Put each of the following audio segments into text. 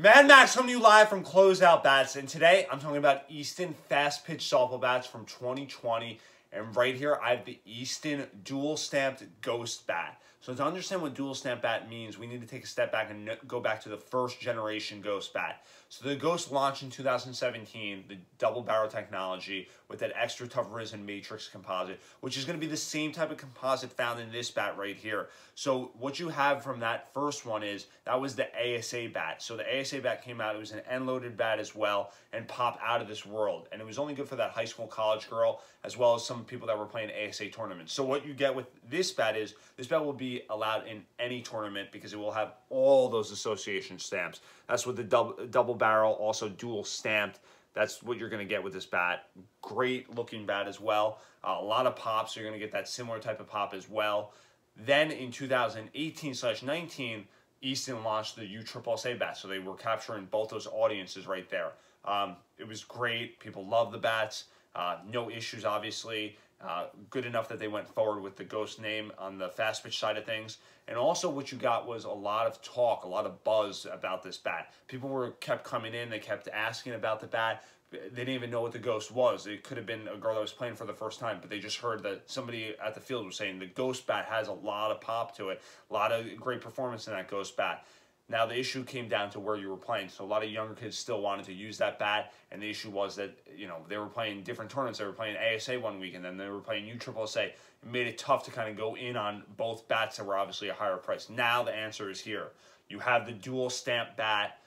Mad Max coming to you live from Closeout Bats, and today I'm talking about Easton Fast Pitch Softball Bats from 2020. And right here, I have the Easton Dual Stamped Ghost Bat. So to understand what dual stamp bat means, we need to take a step back and go back to the first generation Ghost bat. So the Ghost launched in 2017, the double barrel technology with that extra tough resin matrix composite, which is going to be the same type of composite found in this bat right here. So what you have from that first one is, that was the ASA bat. So the ASA bat came out, it was an end-loaded bat as well, and pop out of this world. And it was only good for that high school college girl, as well as some people that were playing ASA tournaments. So what you get with this bat is, this bat will be allowed in any tournament because it will have all those association stamps. That's what the double, double barrel, also dual stamped. That's what you're going to get with this bat. Great looking bat as well. Uh, a lot of pops. You're going to get that similar type of pop as well. Then in 2018 slash 19, Easton launched the U Triple SA bat. So they were capturing both those audiences right there. Um, it was great. People love the bats. Uh, no issues, obviously. Uh, good enough that they went forward with the Ghost name on the fast pitch side of things. And also what you got was a lot of talk, a lot of buzz about this bat. People were kept coming in, they kept asking about the bat. They didn't even know what the Ghost was. It could have been a girl that was playing for the first time, but they just heard that somebody at the field was saying the Ghost bat has a lot of pop to it, a lot of great performance in that Ghost bat. Now the issue came down to where you were playing. So a lot of younger kids still wanted to use that bat, and the issue was that you know they were playing different tournaments. They were playing ASA one week, and then they were playing u USSSA. It made it tough to kind of go in on both bats that were obviously a higher price. Now the answer is here. You have the dual stamp bat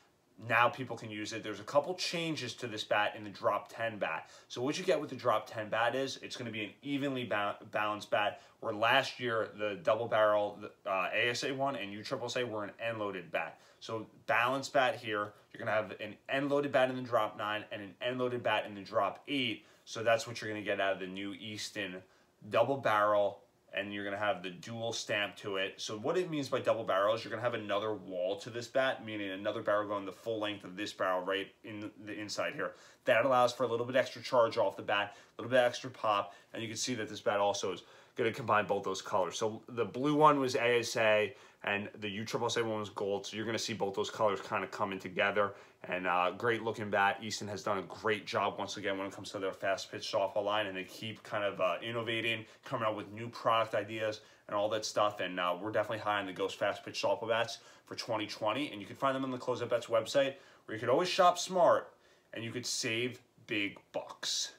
now people can use it. There's a couple changes to this bat in the drop 10 bat. So what you get with the drop 10 bat is it's going to be an evenly ba balanced bat where last year the double barrel uh, ASA one and USSSA were an end loaded bat. So balanced bat here, you're going to have an end loaded bat in the drop 9 and an end loaded bat in the drop 8. So that's what you're going to get out of the new Easton double barrel and you're going to have the dual stamp to it. So what it means by double barrel is you're going to have another wall to this bat, meaning another barrel going the full length of this barrel right in the inside here. That allows for a little bit extra charge off the bat, a little bit extra pop, and you can see that this bat also is going to combine both those colors. So the blue one was ASA and the USSSA one was gold. So you're going to see both those colors kind of coming together. And uh, great looking bat. Easton has done a great job once again when it comes to their fast pitch softball line. And they keep kind of uh, innovating, coming out with new product ideas and all that stuff. And uh, we're definitely high on the Ghost Fast Pitch Softball Bats for 2020. And you can find them on the Closeout Bats website where you could always shop smart and you could save big bucks.